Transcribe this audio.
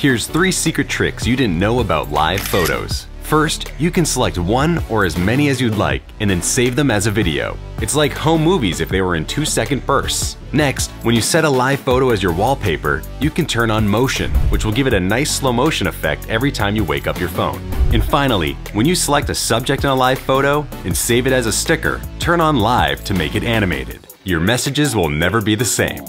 Here's three secret tricks you didn't know about live photos. First, you can select one or as many as you'd like and then save them as a video. It's like home movies if they were in 2 second bursts. Next, when you set a live photo as your wallpaper, you can turn on motion, which will give it a nice slow motion effect every time you wake up your phone. And finally, when you select a subject in a live photo and save it as a sticker, turn on live to make it animated. Your messages will never be the same.